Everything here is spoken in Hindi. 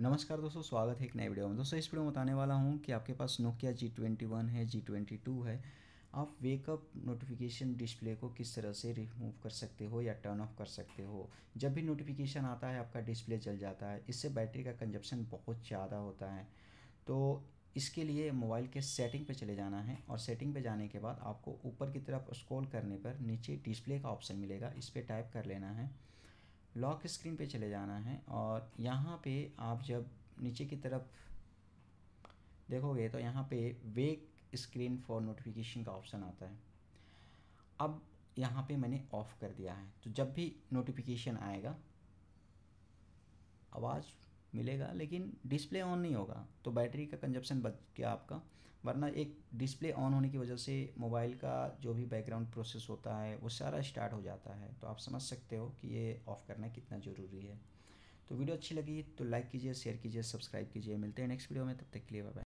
नमस्कार दोस्तों, स्वागत है एक नए वीडियो में। दोस्तों, इस वीडियो में बताने वाला हूँ कि आपके पास नोकिया जी ट्वेंटी वन है जी ट्वेंटी टू है। आप वेकअप नोटिफिकेशन डिस्प्ले को किस तरह से रिमूव कर सकते हो या टर्न ऑफ़ कर सकते हो? जब भी नोटिफिकेशन आता है, आपका डिस्प्ले जल जाता है। इससे बैटरी का कंजप्शन बहुत ज़्यादा होता है। तो इसके लिए मोबाइल के सेटिंग पे चले जाना है और सेटिंग पे जाने के बाद आपको ऊपर की तरफ़ स्क्रॉल करने पर नीचे डिस्प्ले का ऑप्शन मिलेगा। इस पर टाइप कर लेना है। लॉक स्क्रीन पे चले जाना है और यहाँ पे आप जब नीचे की तरफ़ देखोगे तो यहाँ पे वेक स्क्रीन फॉर नोटिफिकेशन का ऑप्शन आता है। अब यहाँ पे मैंने ऑफ़ कर दिया है। तो जब भी नोटिफिकेशन आएगा, आवाज़ मिलेगा, लेकिन डिस्प्ले ऑन नहीं होगा। तो बैटरी का कंजप्शन बच गया आपका। वरना एक डिस्प्ले ऑन होने की वजह से मोबाइल का जो भी बैकग्राउंड प्रोसेस होता है, वो सारा स्टार्ट हो जाता है। तो आप समझ सकते हो कि ये ऑफ़ करना कितना ज़रूरी है। तो वीडियो अच्छी लगी तो लाइक कीजिए शेयर कीजिए सब्सक्राइब कीजिए। मिलते हैं नेक्स्ट वीडियो में, तब तक के लिए बाय